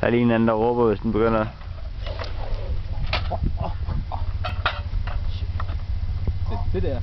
Der er lige en anden, der råber, hvis den begynder. Det, det der.